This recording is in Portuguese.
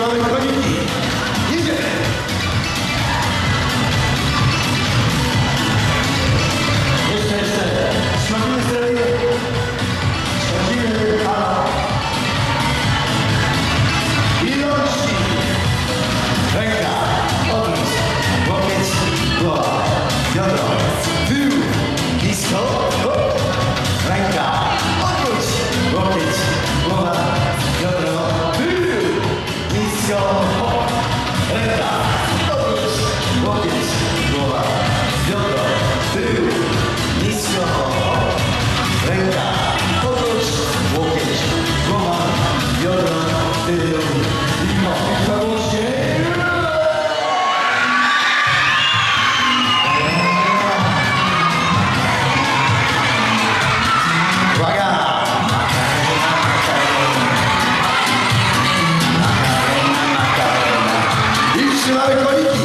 Ciudad de Go. missionário é.